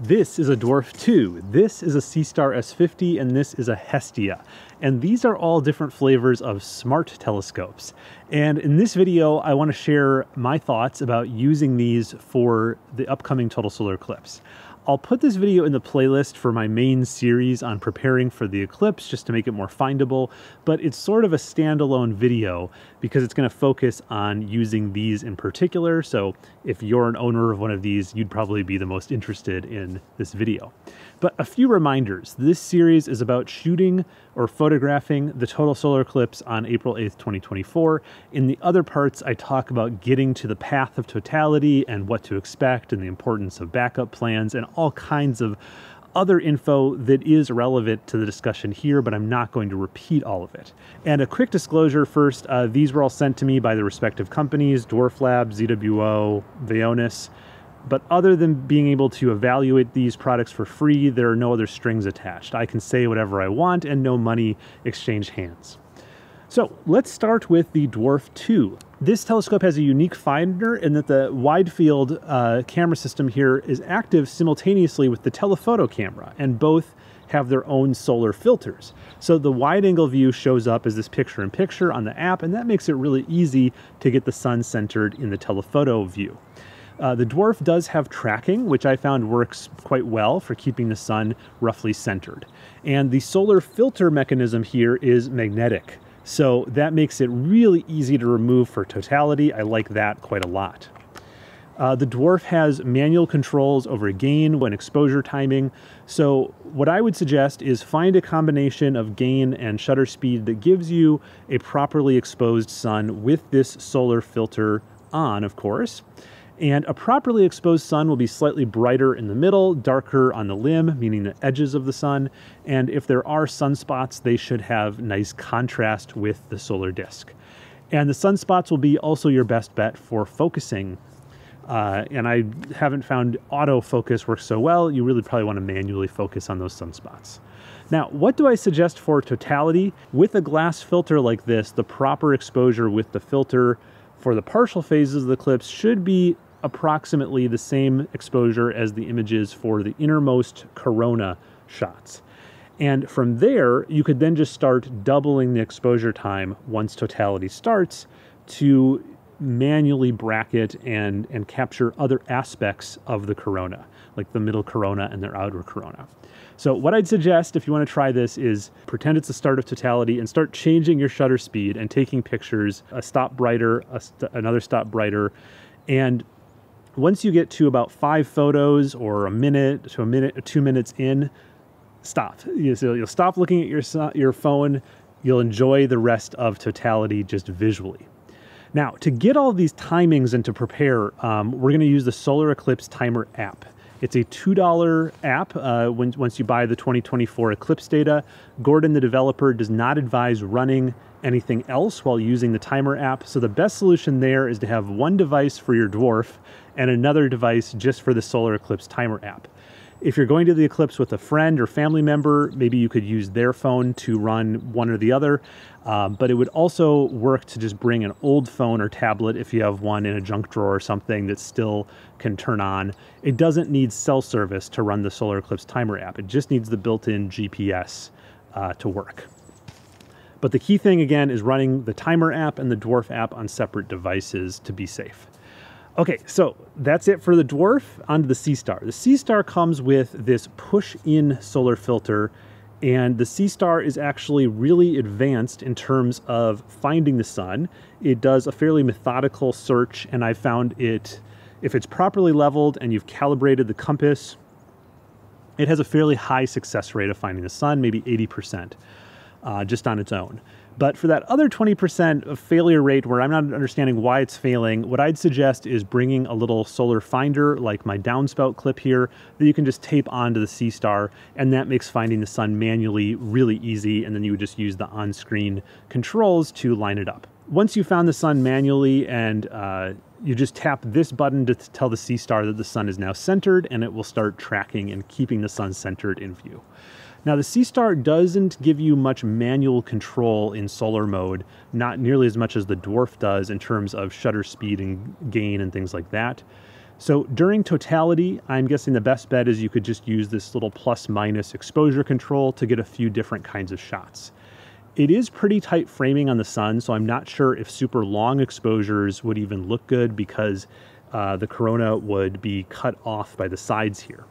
This is a Dwarf 2, this is a Seestar S50, and this is a Hestia. And these are all different flavors of smart telescopes. And in this video, I want to share my thoughts about using these for the upcoming total solar eclipse. I'll put this video in the playlist for my main series on preparing for the eclipse just to make it more findable, but it's sort of a standalone video because it's going to focus on using these in particular. So if you're an owner of one of these, you'd probably be the most interested in this video. But a few reminders. This series is about shooting or photographing the total solar eclipse on April 8th, 2024. In the other parts, I talk about getting to the path of totality and what to expect and the importance of backup plans and all kinds of other info that is relevant to the discussion here, but I'm not going to repeat all of it. And a quick disclosure first, uh, these were all sent to me by the respective companies, Dwarf Lab, ZWO, Vaonis. But other than being able to evaluate these products for free, there are no other strings attached. I can say whatever I want and no money exchange hands. So let's start with the Dwarf 2. This telescope has a unique finder in that the wide field uh, camera system here is active simultaneously with the telephoto camera, and both have their own solar filters. So the wide angle view shows up as this picture in picture on the app, and that makes it really easy to get the sun centered in the telephoto view. Uh, the dwarf does have tracking, which I found works quite well for keeping the sun roughly centered. And the solar filter mechanism here is magnetic. So that makes it really easy to remove for totality. I like that quite a lot. Uh, the Dwarf has manual controls over gain and exposure timing. So what I would suggest is find a combination of gain and shutter speed that gives you a properly exposed sun with this solar filter on, of course. And a properly exposed sun will be slightly brighter in the middle, darker on the limb, meaning the edges of the sun. And if there are sunspots, they should have nice contrast with the solar disk. And the sunspots will be also your best bet for focusing. Uh, and I haven't found autofocus works so well. You really probably want to manually focus on those sunspots. Now, what do I suggest for totality? With a glass filter like this, the proper exposure with the filter for the partial phases of the eclipse should be approximately the same exposure as the images for the innermost corona shots. And from there, you could then just start doubling the exposure time once totality starts to manually bracket and, and capture other aspects of the corona, like the middle corona and their outer corona. So what I'd suggest if you want to try this is pretend it's the start of totality and start changing your shutter speed and taking pictures a stop brighter, a st another stop brighter, and once you get to about five photos or a minute to a minute or two minutes in, stop. You'll stop looking at your, your phone. You'll enjoy the rest of totality just visually. Now, to get all these timings and to prepare, um, we're going to use the Solar Eclipse Timer app. It's a $2 app uh, when, once you buy the 2024 Eclipse data. Gordon, the developer, does not advise running anything else while using the timer app. So the best solution there is to have one device for your dwarf and another device just for the solar eclipse timer app. If you're going to the eclipse with a friend or family member, maybe you could use their phone to run one or the other. Um, but it would also work to just bring an old phone or tablet if you have one in a junk drawer or something that still can turn on. It doesn't need cell service to run the solar eclipse timer app. It just needs the built-in GPS uh, to work. But the key thing again is running the timer app and the dwarf app on separate devices to be safe. Okay, so that's it for the dwarf. Onto the Seestar. The Seestar comes with this push-in solar filter and the Seestar is actually really advanced in terms of finding the sun. It does a fairly methodical search and I found it, if it's properly leveled and you've calibrated the compass, it has a fairly high success rate of finding the sun, maybe 80% uh, just on its own. But for that other 20% of failure rate where I'm not understanding why it's failing, what I'd suggest is bringing a little solar finder like my downspout clip here that you can just tape onto the Seestar and that makes finding the sun manually really easy and then you would just use the on-screen controls to line it up. Once you found the sun manually and uh, you just tap this button to tell the Seestar that the sun is now centered and it will start tracking and keeping the sun centered in view. Now the Seestar doesn't give you much manual control in solar mode, not nearly as much as the Dwarf does in terms of shutter speed and gain and things like that. So during totality, I'm guessing the best bet is you could just use this little plus minus exposure control to get a few different kinds of shots. It is pretty tight framing on the sun, so I'm not sure if super long exposures would even look good because uh, the corona would be cut off by the sides here.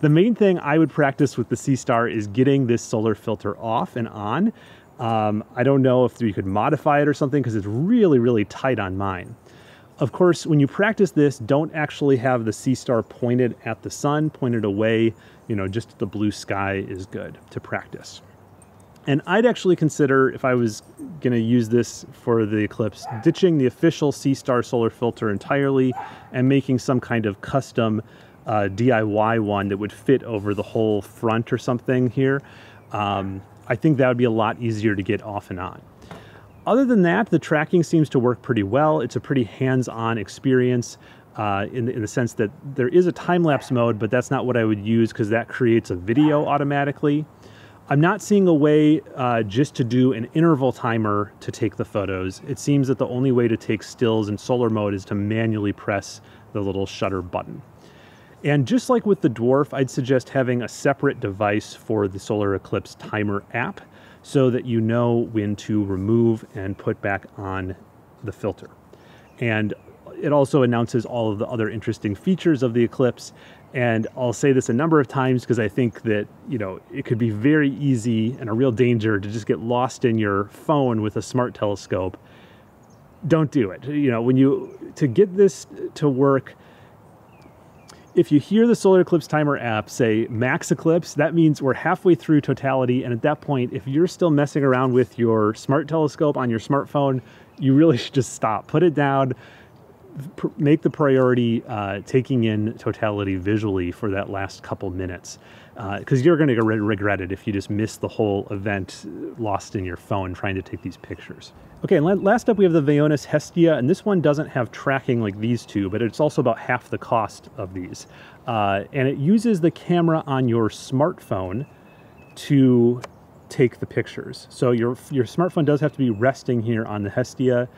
The main thing I would practice with the Seestar is getting this solar filter off and on. Um, I don't know if you could modify it or something because it's really, really tight on mine. Of course, when you practice this, don't actually have the Seestar pointed at the sun, pointed away, you know, just the blue sky is good to practice. And I'd actually consider, if I was going to use this for the Eclipse, ditching the official Seestar solar filter entirely and making some kind of custom uh, DIY one that would fit over the whole front or something here. Um, I think that would be a lot easier to get off and on. Other than that, the tracking seems to work pretty well. It's a pretty hands-on experience uh, in, the, in the sense that there is a time-lapse mode, but that's not what I would use because that creates a video automatically. I'm not seeing a way uh, just to do an interval timer to take the photos. It seems that the only way to take stills in solar mode is to manually press the little shutter button. And just like with the Dwarf, I'd suggest having a separate device for the Solar Eclipse Timer app so that you know when to remove and put back on the filter. And it also announces all of the other interesting features of the Eclipse. And I'll say this a number of times because I think that, you know, it could be very easy and a real danger to just get lost in your phone with a smart telescope. Don't do it. You know, when you, to get this to work, if you hear the solar eclipse timer app say max eclipse, that means we're halfway through totality. And at that point, if you're still messing around with your smart telescope on your smartphone, you really should just stop. Put it down, make the priority uh, taking in totality visually for that last couple minutes because uh, you're going to re regret it if you just miss the whole event lost in your phone trying to take these pictures. Okay, and last up we have the Vaonis Hestia, and this one doesn't have tracking like these two, but it's also about half the cost of these. Uh, and it uses the camera on your smartphone to take the pictures. So your, your smartphone does have to be resting here on the Hestia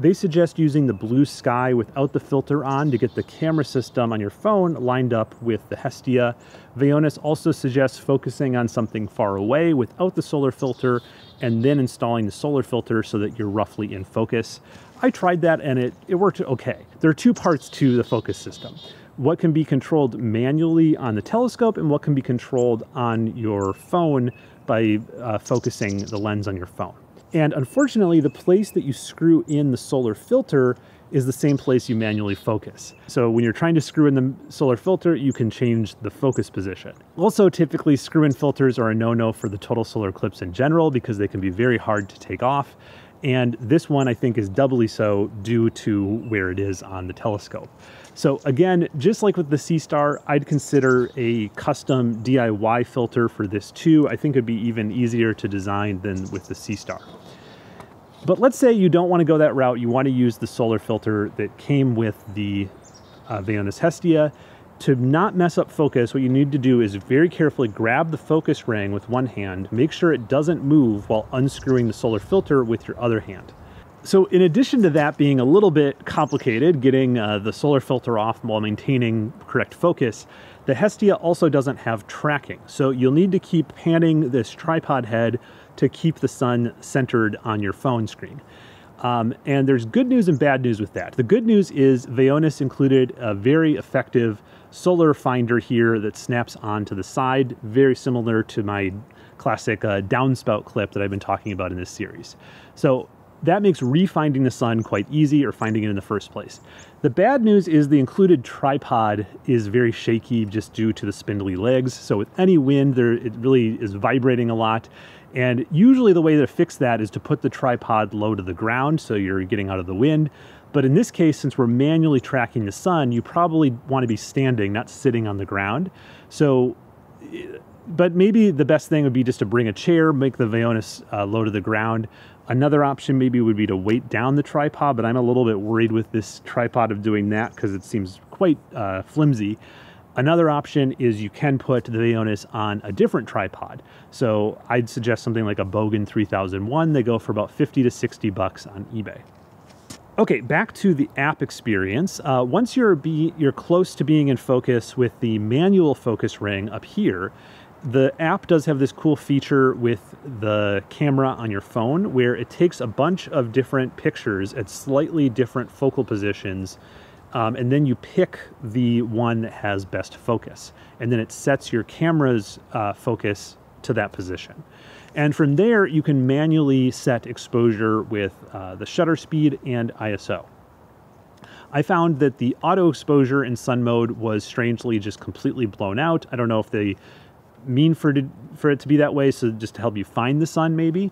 they suggest using the blue sky without the filter on to get the camera system on your phone lined up with the Hestia. Vaonis also suggests focusing on something far away without the solar filter and then installing the solar filter so that you're roughly in focus. I tried that and it, it worked okay. There are two parts to the focus system. What can be controlled manually on the telescope and what can be controlled on your phone by uh, focusing the lens on your phone. And unfortunately, the place that you screw in the solar filter is the same place you manually focus. So when you're trying to screw in the solar filter, you can change the focus position. Also, typically screw-in filters are a no-no for the total solar eclipse in general because they can be very hard to take off. And this one I think is doubly so due to where it is on the telescope. So again, just like with the Seestar, I'd consider a custom DIY filter for this too. I think it'd be even easier to design than with the Seestar. But let's say you don't want to go that route. You want to use the solar filter that came with the uh, Hestia. To not mess up focus, what you need to do is very carefully grab the focus ring with one hand, make sure it doesn't move while unscrewing the solar filter with your other hand. So in addition to that being a little bit complicated, getting uh, the solar filter off while maintaining correct focus, the Hestia also doesn't have tracking. So you'll need to keep panning this tripod head to keep the sun centered on your phone screen. Um, and there's good news and bad news with that. The good news is Vaonis included a very effective solar finder here that snaps onto the side, very similar to my classic uh, downspout clip that I've been talking about in this series. So that makes refinding the sun quite easy or finding it in the first place. The bad news is the included tripod is very shaky just due to the spindly legs. So with any wind, there it really is vibrating a lot. And usually the way to fix that is to put the tripod low to the ground so you're getting out of the wind. But in this case, since we're manually tracking the sun, you probably want to be standing, not sitting on the ground. So, but maybe the best thing would be just to bring a chair, make the Vaonis uh, low to the ground, Another option maybe would be to weight down the tripod, but I'm a little bit worried with this tripod of doing that because it seems quite uh, flimsy. Another option is you can put the Vaonis on a different tripod. So I'd suggest something like a Bogen 3001. They go for about 50 to 60 bucks on eBay. Okay, back to the app experience. Uh, once you're be you're close to being in focus with the manual focus ring up here, the app does have this cool feature with the camera on your phone where it takes a bunch of different pictures at slightly different focal positions um, and then you pick the one that has best focus and then it sets your camera's uh, focus to that position and from there you can manually set exposure with uh, the shutter speed and ISO I found that the auto exposure in sun mode was strangely just completely blown out. I don't know if they mean for, to, for it to be that way, so just to help you find the sun maybe.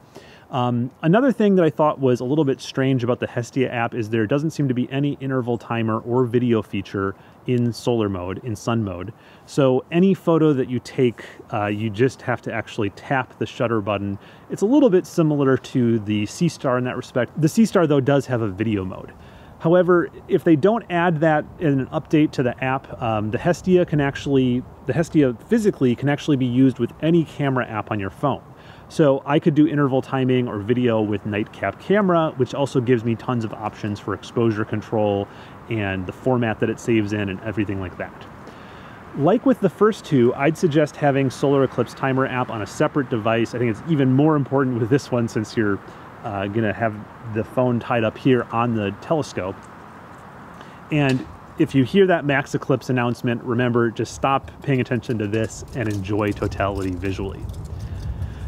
Um, another thing that I thought was a little bit strange about the Hestia app is there doesn't seem to be any interval timer or video feature in solar mode, in sun mode. So any photo that you take, uh, you just have to actually tap the shutter button. It's a little bit similar to the Seestar in that respect. The Seestar though does have a video mode. However, if they don't add that in an update to the app, um, the Hestia can actually, the Hestia physically can actually be used with any camera app on your phone. So I could do interval timing or video with Nightcap Camera, which also gives me tons of options for exposure control and the format that it saves in and everything like that. Like with the first two, I'd suggest having Solar Eclipse Timer app on a separate device. I think it's even more important with this one since you're uh, gonna have the phone tied up here on the telescope. And if you hear that max eclipse announcement, remember just stop paying attention to this and enjoy totality visually.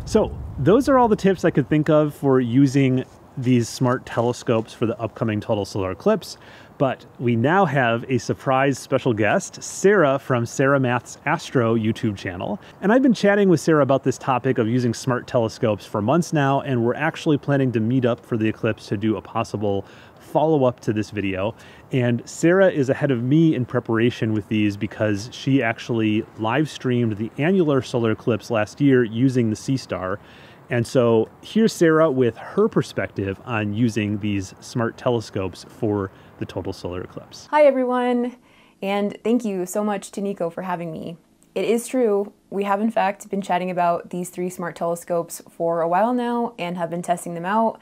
So those are all the tips I could think of for using these smart telescopes for the upcoming total solar eclipse. But we now have a surprise special guest, Sarah from Sarah Maths Astro YouTube channel. And I've been chatting with Sarah about this topic of using smart telescopes for months now, and we're actually planning to meet up for the eclipse to do a possible follow up to this video. And Sarah is ahead of me in preparation with these because she actually live streamed the annular solar eclipse last year using the Seestar. And so here's Sarah with her perspective on using these smart telescopes for the total solar eclipse. Hi everyone, and thank you so much to Nico for having me. It is true, we have in fact been chatting about these three smart telescopes for a while now and have been testing them out.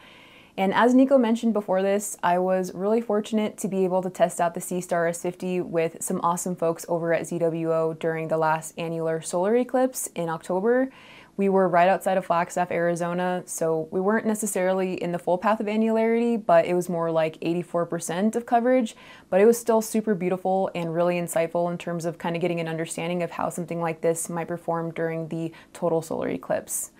And as Nico mentioned before this, I was really fortunate to be able to test out the Seestar S50 with some awesome folks over at ZWO during the last annular solar eclipse in October. We were right outside of Flagstaff, Arizona, so we weren't necessarily in the full path of annularity, but it was more like 84% of coverage. But it was still super beautiful and really insightful in terms of kind of getting an understanding of how something like this might perform during the total solar eclipse.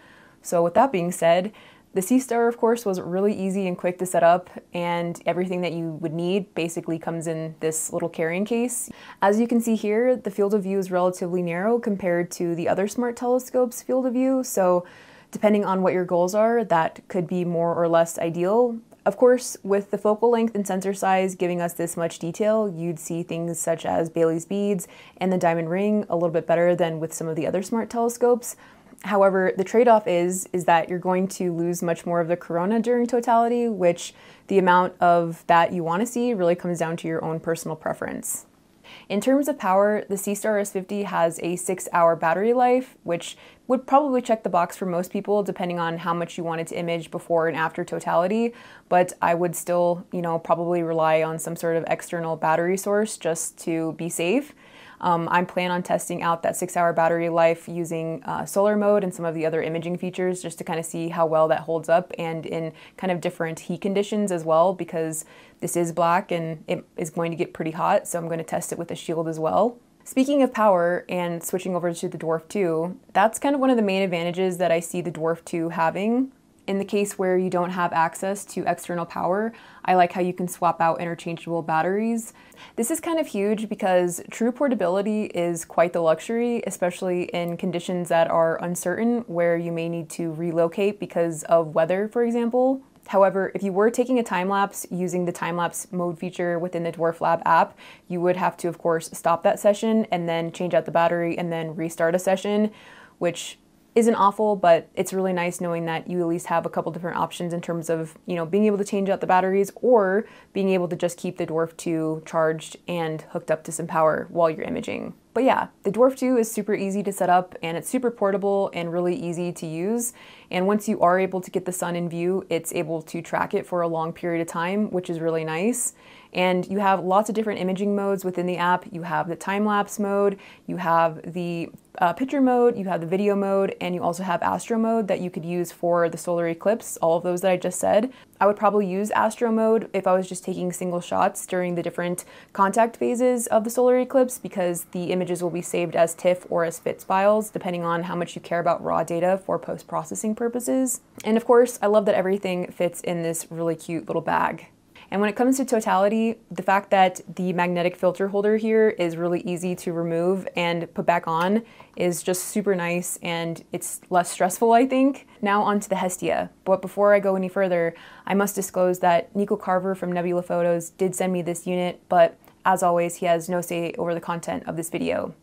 So, with that being said, the Seestar, of course, was really easy and quick to set up, and everything that you would need basically comes in this little carrying case. As you can see here, the field of view is relatively narrow compared to the other smart telescopes' field of view, so depending on what your goals are, that could be more or less ideal. Of course, with the focal length and sensor size giving us this much detail, you'd see things such as Baily's beads and the diamond ring a little bit better than with some of the other smart telescopes. However, the trade-off is is that you're going to lose much more of the corona during totality, which the amount of that you want to see really comes down to your own personal preference. In terms of power, the Seestar S50 has a 6-hour battery life, which would probably check the box for most people depending on how much you wanted to image before and after totality, but I would still, you know, probably rely on some sort of external battery source just to be safe. Um, I plan on testing out that six hour battery life using uh, solar mode and some of the other imaging features just to kind of see how well that holds up and in kind of different heat conditions as well because this is black and it is going to get pretty hot so I'm going to test it with a shield as well. Speaking of power and switching over to the Dwarf 2, that's kind of one of the main advantages that I see the Dwarf 2 having in the case where you don't have access to external power, I like how you can swap out interchangeable batteries. This is kind of huge because true portability is quite the luxury, especially in conditions that are uncertain where you may need to relocate because of weather, for example. However, if you were taking a time lapse using the time lapse mode feature within the Dwarf Lab app, you would have to, of course, stop that session and then change out the battery and then restart a session, which isn't awful, but it's really nice knowing that you at least have a couple different options in terms of, you know, being able to change out the batteries or being able to just keep the Dwarf 2 charged and hooked up to some power while you're imaging. But yeah, the Dwarf 2 is super easy to set up and it's super portable and really easy to use. And once you are able to get the sun in view, it's able to track it for a long period of time, which is really nice. And you have lots of different imaging modes within the app. You have the time lapse mode, you have the uh, picture mode, you have the video mode, and you also have astro mode that you could use for the solar eclipse, all of those that I just said. I would probably use astro mode if I was just taking single shots during the different contact phases of the solar eclipse because the images will be saved as TIFF or as FITS files depending on how much you care about raw data for post-processing purposes. And of course, I love that everything fits in this really cute little bag. And when it comes to totality, the fact that the magnetic filter holder here is really easy to remove and put back on is just super nice and it's less stressful, I think. Now onto the Hestia. But before I go any further, I must disclose that Nico Carver from Nebula Photos did send me this unit, but as always, he has no say over the content of this video.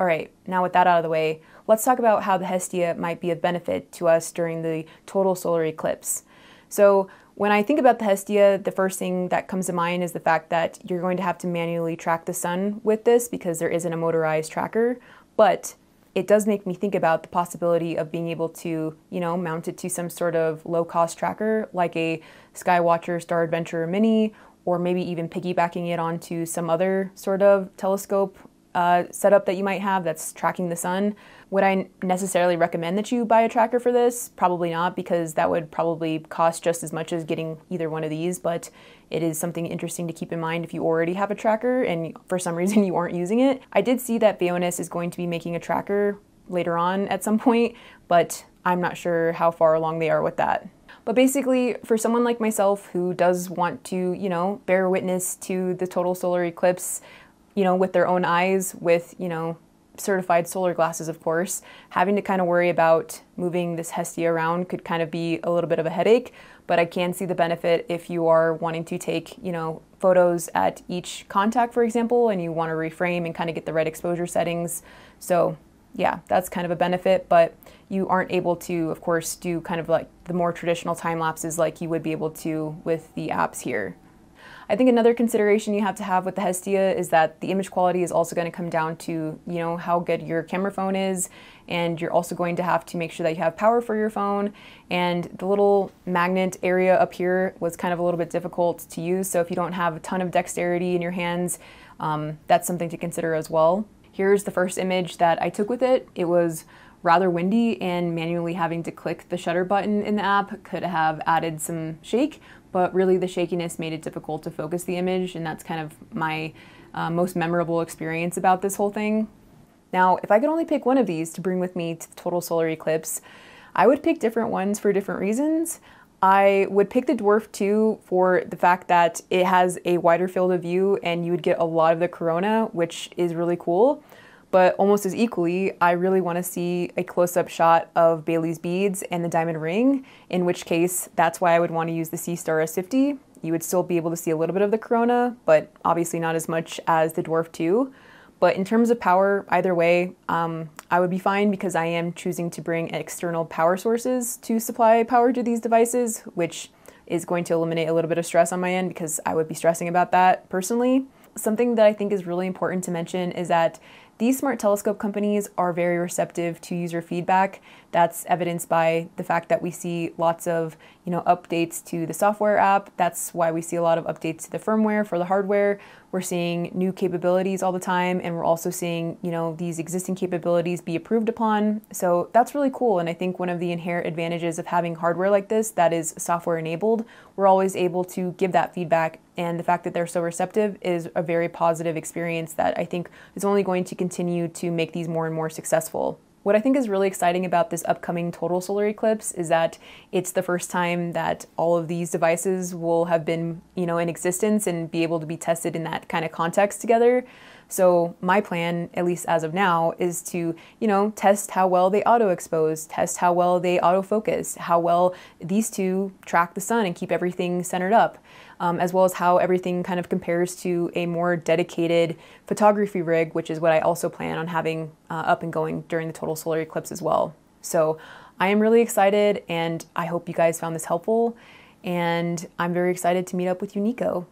All right, now with that out of the way, let's talk about how the Hestia might be of benefit to us during the total solar eclipse. So when I think about the Hestia, the first thing that comes to mind is the fact that you're going to have to manually track the sun with this because there isn't a motorized tracker, but it does make me think about the possibility of being able to, you know, mount it to some sort of low-cost tracker like a Skywatcher Star Adventurer Mini or maybe even piggybacking it onto some other sort of telescope uh, setup that you might have that's tracking the sun. Would I necessarily recommend that you buy a tracker for this? Probably not, because that would probably cost just as much as getting either one of these, but it is something interesting to keep in mind if you already have a tracker and for some reason you aren't using it. I did see that Vaonis is going to be making a tracker later on at some point, but I'm not sure how far along they are with that. But basically, for someone like myself who does want to, you know, bear witness to the total solar eclipse, you know, with their own eyes, with, you know, certified solar glasses, of course, having to kind of worry about moving this Hestia around could kind of be a little bit of a headache, but I can see the benefit if you are wanting to take, you know, photos at each contact, for example, and you want to reframe and kind of get the right exposure settings. So yeah, that's kind of a benefit, but you aren't able to, of course, do kind of like the more traditional time lapses like you would be able to with the apps here. I think another consideration you have to have with the Hestia is that the image quality is also going to come down to, you know, how good your camera phone is, and you're also going to have to make sure that you have power for your phone. And the little magnet area up here was kind of a little bit difficult to use, so if you don't have a ton of dexterity in your hands, um, that's something to consider as well. Here's the first image that I took with it. It was rather windy and manually having to click the shutter button in the app could have added some shake, but really the shakiness made it difficult to focus the image, and that's kind of my uh, most memorable experience about this whole thing. Now, if I could only pick one of these to bring with me to the total solar eclipse, I would pick different ones for different reasons. I would pick the Dwarf 2 for the fact that it has a wider field of view and you would get a lot of the corona, which is really cool. But almost as equally, I really want to see a close-up shot of Baily's beads and the diamond ring, in which case that's why I would want to use the Seestar S50. You would still be able to see a little bit of the corona, but obviously not as much as the Dwarf 2. But in terms of power, either way, um, I would be fine because I am choosing to bring external power sources to supply power to these devices, which is going to eliminate a little bit of stress on my end because I would be stressing about that personally. Something that I think is really important to mention is that these smart telescope companies are very receptive to user feedback. That's evidenced by the fact that we see lots of, you know, updates to the software app. That's why we see a lot of updates to the firmware for the hardware. We're seeing new capabilities all the time, and we're also seeing, you know, these existing capabilities be approved upon. So that's really cool. And I think one of the inherent advantages of having hardware like this that is software enabled, we're always able to give that feedback. And the fact that they're so receptive is a very positive experience that I think is only going to continue to make these more and more successful. What I think is really exciting about this upcoming total solar eclipse is that it's the first time that all of these devices will have been, you know, in existence and be able to be tested in that kind of context together. So my plan, at least as of now, is to, you know, test how well they auto expose, test how well they autofocus, how well these two track the sun and keep everything centered up um, as well as how everything kind of compares to a more dedicated photography rig, which is what I also plan on having uh, up and going during the total solar eclipse as well. So I am really excited and I hope you guys found this helpful. And I'm very excited to meet up with you, Nico.